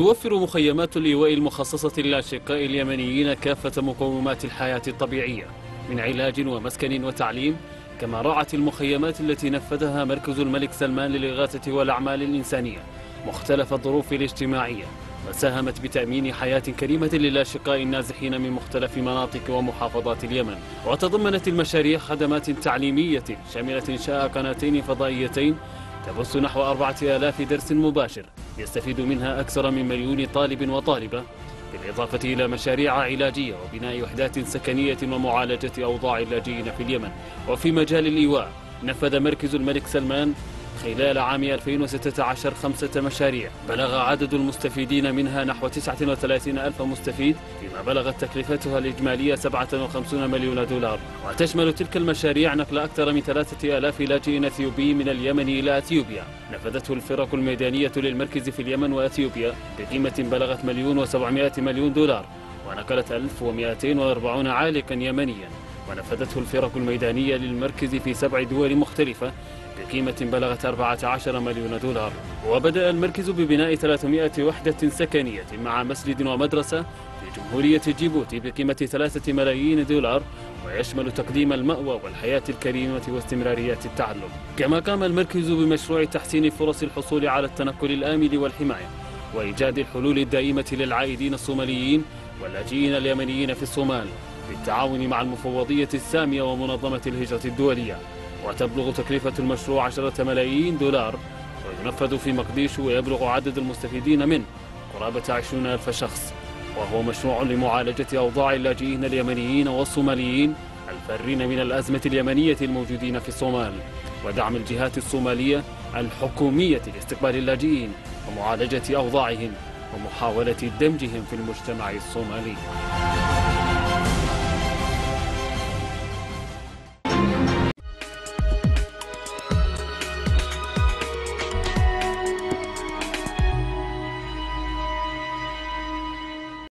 توفر مخيمات الإيواء المخصصة للأشقاء اليمنيين كافة مقومات الحياة الطبيعية من علاج ومسكن وتعليم كما راعت المخيمات التي نفذها مركز الملك سلمان للإغاثة والأعمال الإنسانية مختلف الظروف الاجتماعية وساهمت بتأمين حياة كريمة للأشقاء النازحين من مختلف مناطق ومحافظات اليمن. وتضمنت المشاريع خدمات تعليمية شملت إنشاء قناتين فضائيتين تبث نحو أربعة آلاف درس مباشر. يستفيد منها أكثر من مليون طالب وطالبة بالإضافة إلى مشاريع علاجية وبناء وحدات سكنية ومعالجة أوضاع اللاجئين في اليمن. وفي مجال الإيواء نفذ مركز الملك سلمان خلال عام 2016 خمسة مشاريع بلغ عدد المستفيدين منها نحو 39 ألف مستفيد فيما بلغت تكلفتها الإجمالية 57 مليون دولار. وتشمل تلك المشاريع نقل أكثر من 3000 لاجئ أثيوبي من اليمن إلى أثيوبيا. نفذته الفرق الميدانية للمركز في اليمن وأثيوبيا بقيمة بلغت مليون و700 مليون دولار ونقلت 1240 عالقا يمنيا. ونفذته الفرق الميدانية للمركز في سبع دول مختلفة بقيمة بلغت 14 مليون دولار. وبدأ المركز ببناء 300 وحدة سكنية مع مسجد ومدرسة في جمهورية جيبوتي بقيمة 3 ملايين دولار ويشمل تقديم المأوى والحياة الكريمة واستمرارية التعلم. كما قام المركز بمشروع تحسين فرص الحصول على التنقل الآمن والحماية وإيجاد الحلول الدائمة للعائدين الصوماليين واللاجئين اليمنيين في الصومال بالتعاون مع المفوضية السامية ومنظمة الهجرة الدولية. وتبلغ تكلفة المشروع عشرة ملايين دولار وينفذ في مقديش ويبلغ عدد المستفيدين منه قرابة عشرون ألف شخص. وهو مشروع لمعالجة أوضاع اللاجئين اليمنيين والصوماليين الفارين من الأزمة اليمنية الموجودين في الصومال ودعم الجهات الصومالية الحكومية لاستقبال اللاجئين ومعالجة أوضاعهم ومحاولة دمجهم في المجتمع الصومالي.